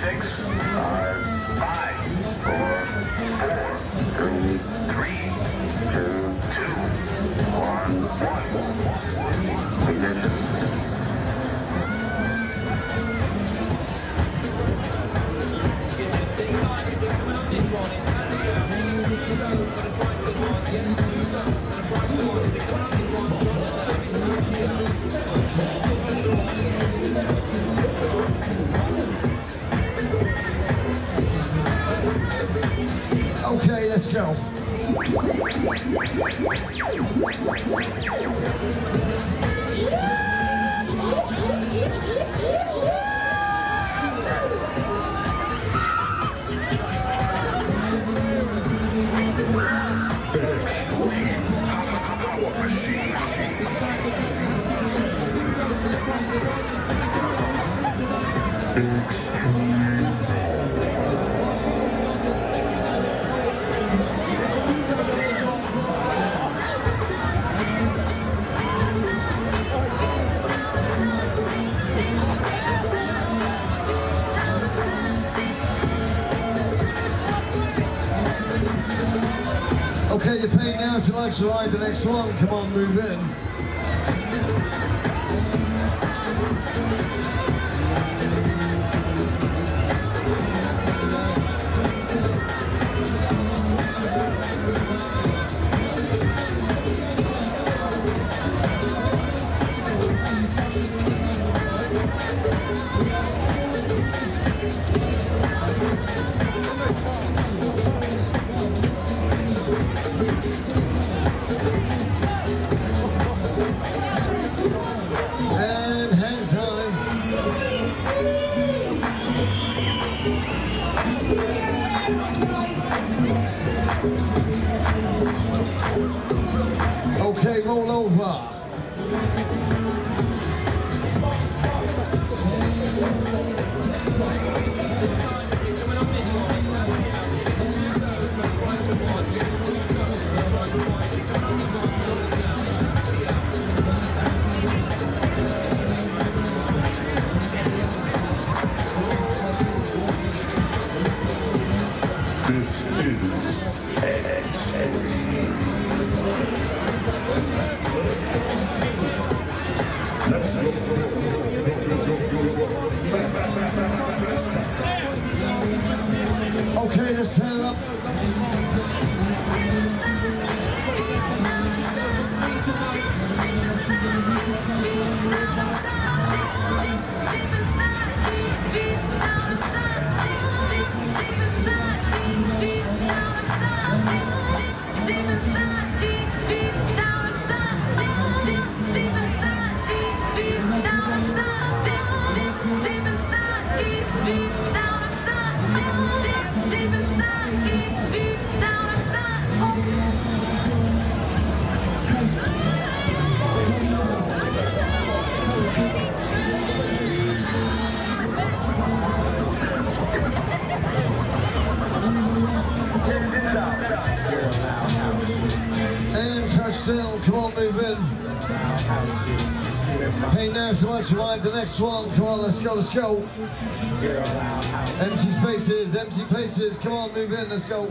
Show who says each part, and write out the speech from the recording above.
Speaker 1: six. Go. Okay, you're paying now if you'd like to ride the next one. Come on, move in. And. Okay, roll over.
Speaker 2: This is
Speaker 1: Okay, let's turn it up. And touchdown. Come on, move in. Hey, now if you'd like to ride the next one, come on, let's go, let's go. Empty spaces, empty places. Come on, move in, let's go.